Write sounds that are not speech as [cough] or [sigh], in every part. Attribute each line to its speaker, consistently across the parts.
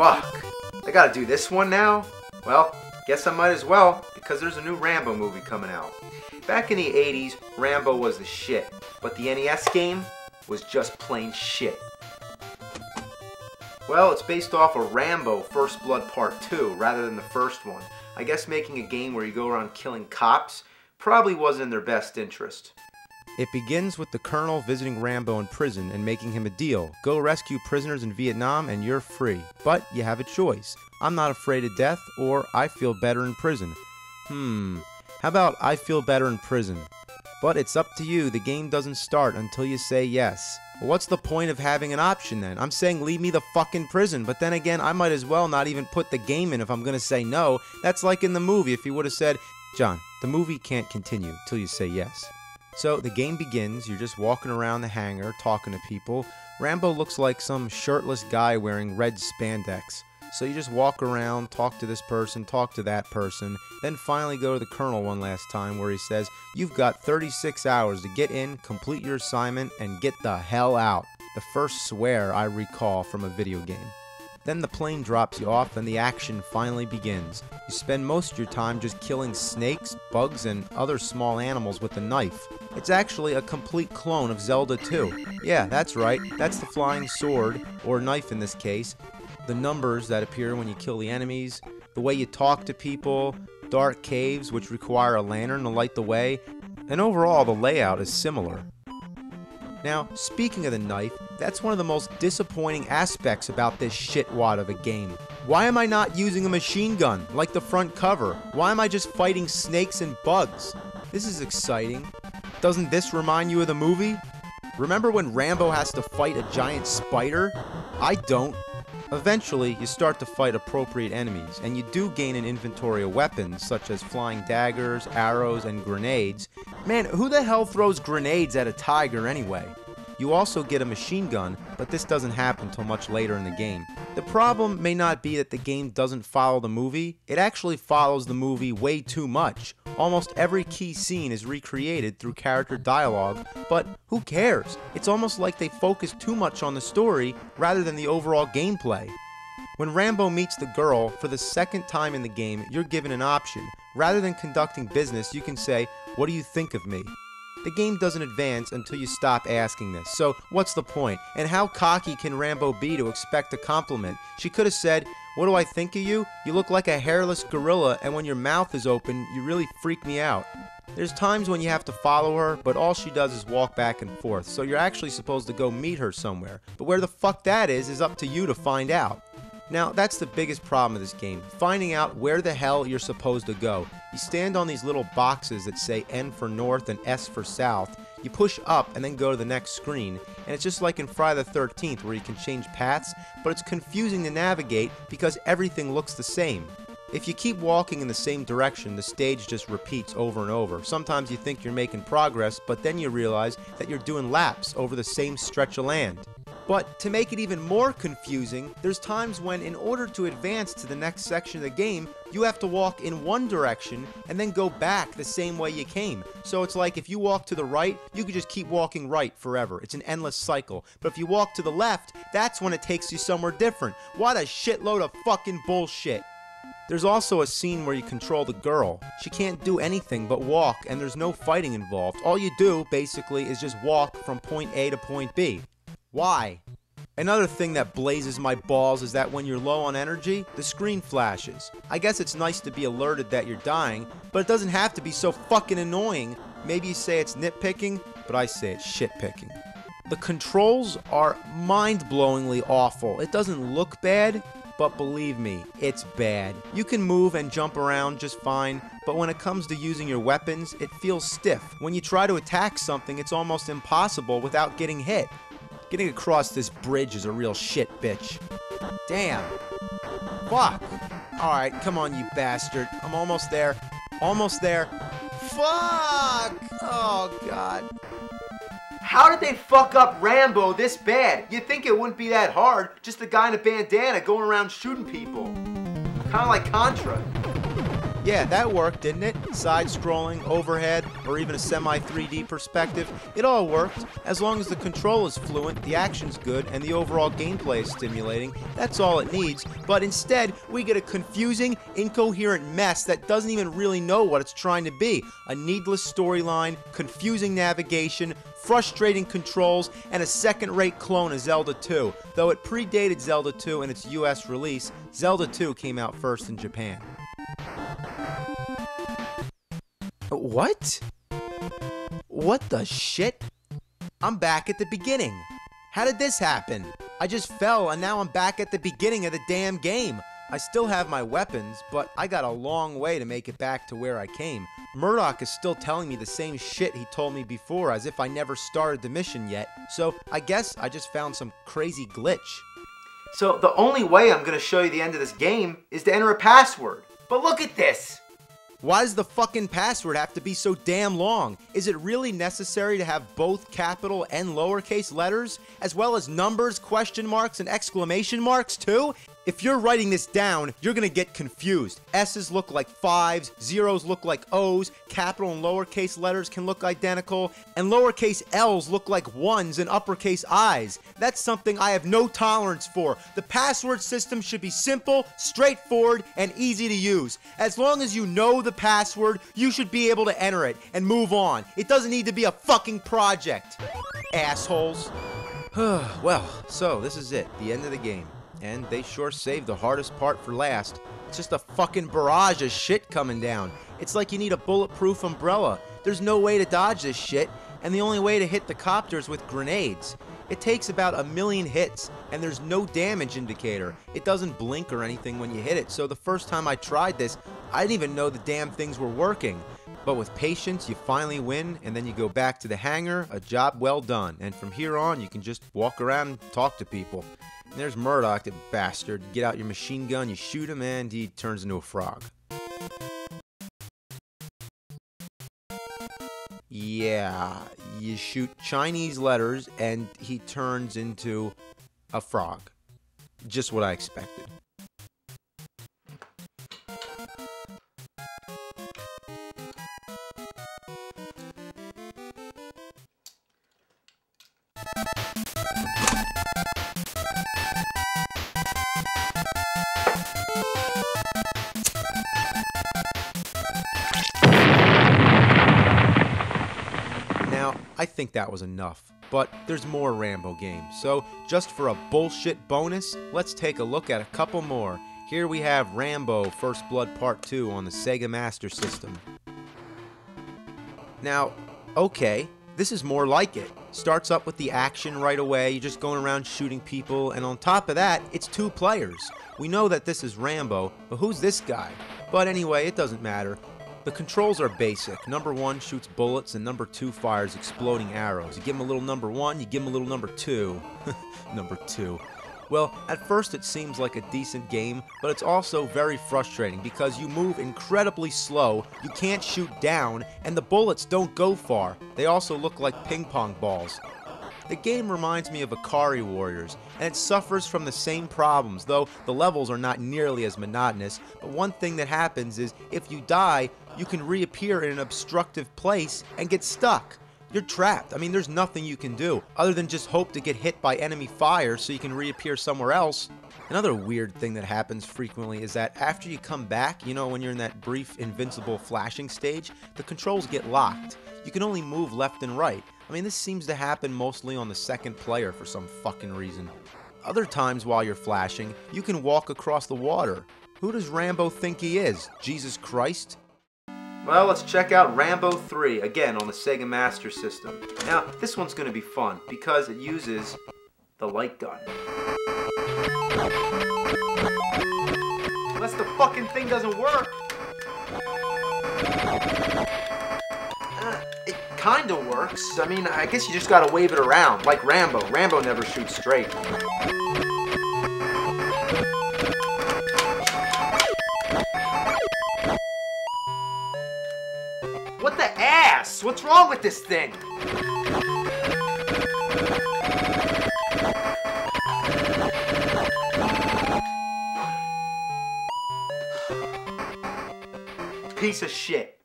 Speaker 1: Fuck. I gotta do this one now? Well, guess I might as well, because there's a new Rambo movie coming out. Back in the 80s, Rambo was the shit, but the NES game was just plain shit. Well, it's based off of Rambo First Blood Part 2 rather than the first one. I guess making a game where you go around killing cops probably wasn't in their best interest. It begins with the colonel visiting Rambo in prison and making him a deal. Go rescue prisoners in Vietnam and you're free. But you have a choice. I'm not afraid of death or I feel better in prison. Hmm. How about I feel better in prison? But it's up to you. The game doesn't start until you say yes. What's the point of having an option then? I'm saying leave me the fucking prison, but then again, I might as well not even put the game in if I'm gonna say no. That's like in the movie if you would have said, John, the movie can't continue till you say yes. So the game begins, you're just walking around the hangar talking to people. Rambo looks like some shirtless guy wearing red spandex. So you just walk around, talk to this person, talk to that person, then finally go to the colonel one last time where he says, You've got 36 hours to get in, complete your assignment, and get the hell out. The first swear I recall from a video game. Then the plane drops you off and the action finally begins. You spend most of your time just killing snakes, bugs, and other small animals with a knife. It's actually a complete clone of Zelda 2. Yeah, that's right, that's the flying sword, or knife in this case, the numbers that appear when you kill the enemies, the way you talk to people, dark caves which require a lantern to light the way, and overall the layout is similar. Now, speaking of the knife, that's one of the most disappointing aspects about this shitwad of a game. Why am I not using a machine gun, like the front cover? Why am I just fighting snakes and bugs? This is exciting. Doesn't this remind you of the movie? Remember when Rambo has to fight a giant spider? I don't. Eventually, you start to fight appropriate enemies, and you do gain an inventory of weapons such as flying daggers, arrows, and grenades. Man, who the hell throws grenades at a tiger anyway? You also get a machine gun, but this doesn't happen until much later in the game. The problem may not be that the game doesn't follow the movie, it actually follows the movie way too much. Almost every key scene is recreated through character dialogue, but who cares? It's almost like they focus too much on the story rather than the overall gameplay. When Rambo meets the girl for the second time in the game, you're given an option. Rather than conducting business, you can say, What do you think of me? The game doesn't advance until you stop asking this, so what's the point? And how cocky can Rambo be to expect a compliment? She could have said, What do I think of you? You look like a hairless gorilla, and when your mouth is open, you really freak me out. There's times when you have to follow her, but all she does is walk back and forth, so you're actually supposed to go meet her somewhere. But where the fuck that is, is up to you to find out. Now, that's the biggest problem of this game, finding out where the hell you're supposed to go. You stand on these little boxes that say N for North and S for South, you push up and then go to the next screen, and it's just like in Friday the 13th where you can change paths, but it's confusing to navigate because everything looks the same. If you keep walking in the same direction, the stage just repeats over and over. Sometimes you think you're making progress, but then you realize that you're doing laps over the same stretch of land. But to make it even more confusing, there's times when in order to advance to the next section of the game, you have to walk in one direction and then go back the same way you came. So it's like if you walk to the right, you could just keep walking right forever. It's an endless cycle. But if you walk to the left, that's when it takes you somewhere different. What a shitload of fucking bullshit. There's also a scene where you control the girl. She can't do anything but walk, and there's no fighting involved. All you do, basically, is just walk from point A to point B. Why? Another thing that blazes my balls is that when you're low on energy, the screen flashes. I guess it's nice to be alerted that you're dying, but it doesn't have to be so fucking annoying. Maybe you say it's nitpicking, but I say it's shitpicking. The controls are mind blowingly awful. It doesn't look bad, but believe me, it's bad. You can move and jump around just fine, but when it comes to using your weapons, it feels stiff. When you try to attack something, it's almost impossible without getting hit. Getting across this bridge is a real shit bitch. Damn. Fuck. Alright, come on, you bastard. I'm almost there. Almost there. Fuck! Oh, God. How did they fuck up Rambo this bad? You'd think it wouldn't be that hard. Just a guy in a bandana going around shooting people. Kind of like Contra. Yeah, that worked, didn't it? Side scrolling, overhead, or even a semi 3D perspective. It all worked. As long as the control is fluent, the action's good, and the overall gameplay is stimulating, that's all it needs. But instead, we get a confusing, incoherent mess that doesn't even really know what it's trying to be. A needless storyline, confusing navigation, frustrating controls, and a second rate clone of Zelda 2. Though it predated Zelda 2 in its US release, Zelda 2 came out first in Japan. What? What the shit? I'm back at the beginning. How did this happen? I just fell and now I'm back at the beginning of the damn game. I still have my weapons, but I got a long way to make it back to where I came. Murdock is still telling me the same shit he told me before as if I never started the mission yet, so I guess I just found some crazy glitch. So the only way I'm going to show you the end of this game is to enter a password. But look at this! Why does the fucking password have to be so damn long? Is it really necessary to have both capital and lowercase letters, as well as numbers, question marks, and exclamation marks too? If you're writing this down, you're gonna get confused. S's look like fives, zeros look like O's, capital and lowercase letters can look identical, and lowercase L's look like ones and uppercase I's. That's something I have no tolerance for. The password system should be simple, straightforward, and easy to use. As long as you know the password, you should be able to enter it and move on. It doesn't need to be a fucking project. Assholes. [sighs] well, so this is it, the end of the game. And they sure saved the hardest part for last. It's just a fucking barrage of shit coming down. It's like you need a bulletproof umbrella. There's no way to dodge this shit, and the only way to hit the copters with grenades. It takes about a million hits, and there's no damage indicator. It doesn't blink or anything when you hit it, so the first time I tried this, I didn't even know the damn things were working. But with patience, you finally win, and then you go back to the hangar, a job well done. And from here on, you can just walk around and talk to people. And there's Murdock, that bastard. Get out your machine gun, you shoot him, and he turns into a frog. Yeah, you shoot Chinese letters, and he turns into a frog. Just what I expected. Think that was enough. But there's more Rambo games, so just for a bullshit bonus, let's take a look at a couple more. Here we have Rambo First Blood Part 2 on the Sega Master System. Now, okay, this is more like it. Starts up with the action right away, you're just going around shooting people, and on top of that, it's two players. We know that this is Rambo, but who's this guy? But anyway, it doesn't matter. The controls are basic. Number one shoots bullets and number two fires exploding arrows. You give him a little number one, you give him a little number two. [laughs] number two. Well, at first it seems like a decent game, but it's also very frustrating because you move incredibly slow, you can't shoot down, and the bullets don't go far. They also look like ping pong balls. The game reminds me of Ikari Warriors, and it suffers from the same problems, though the levels are not nearly as monotonous. But one thing that happens is if you die, you can reappear in an obstructive place and get stuck. You're trapped. I mean, there's nothing you can do other than just hope to get hit by enemy fire so you can reappear somewhere else. Another weird thing that happens frequently is that after you come back, you know, when you're in that brief invincible flashing stage, the controls get locked. You can only move left and right. I mean, this seems to happen mostly on the second player for some fucking reason. Other times while you're flashing, you can walk across the water. Who does Rambo think he is? Jesus Christ? Well, let's check out Rambo 3, again on the Sega Master System. Now, this one's going to be fun because it uses the light gun. Unless the fucking thing doesn't work. Kinda works. I mean, I guess you just gotta wave it around, like Rambo. Rambo never shoots straight. What the ass? What's wrong with this thing? piece of shit.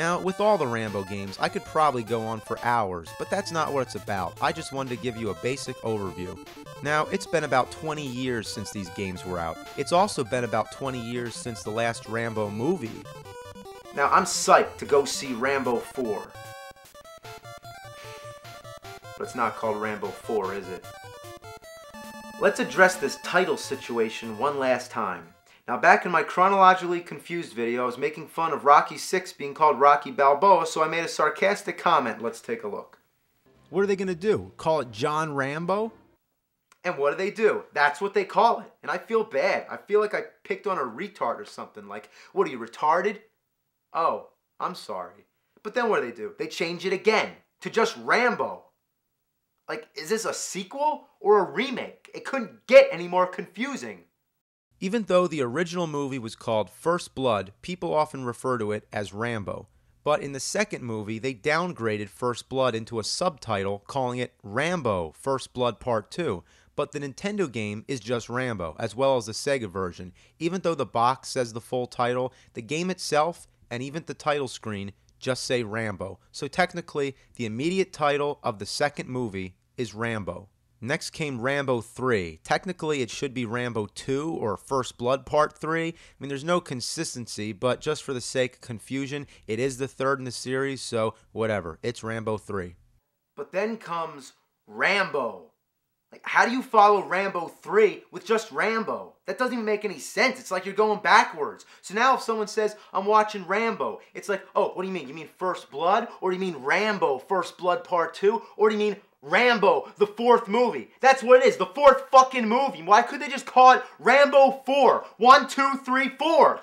Speaker 2: Now, with all the Rambo games, I could probably go on for hours, but that's not what it's about. I just wanted to give you a basic overview. Now, it's been about 20 years since these games were out. It's also been about 20 years since the last Rambo movie.
Speaker 1: Now, I'm psyched to go see Rambo 4. But it's not called Rambo 4, is it? Let's address this title situation one last time. Now back in my chronologically confused video, I was making fun of Rocky 6 being called Rocky Balboa, so I made a sarcastic comment. Let's take a look.
Speaker 2: What are they going to do? Call it John Rambo?
Speaker 1: And what do they do? That's what they call it. And I feel bad. I feel like I picked on a retard or something. Like, what are you, retarded? Oh, I'm sorry. But then what do they do? They change it again to just Rambo. Like, is this a sequel or a remake? It couldn't get any more confusing.
Speaker 2: Even though the original movie was called First Blood, people often refer to it as Rambo. But in the second movie, they downgraded First Blood into a subtitle calling it Rambo First Blood Part 2. But the Nintendo game is just Rambo, as well as the Sega version. Even though the box says the full title, the game itself and even the title screen just say Rambo. So technically, the immediate title of the second movie is Rambo. Next came Rambo 3. Technically, it should be Rambo 2 or First Blood Part 3. I mean, there's no consistency, but just for the sake of confusion, it is the third in the series, so whatever. It's Rambo 3.
Speaker 1: But then comes Rambo. Like, how do you follow Rambo 3 with just Rambo? That doesn't even make any sense. It's like you're going backwards. So now if someone says, I'm watching Rambo, it's like, oh, what do you mean? You mean First Blood? Or do you mean Rambo First Blood Part 2? Or do you mean Rambo, the fourth movie? That's what it is, the fourth fucking movie. Why could they just call it Rambo 4? One, two, three, four.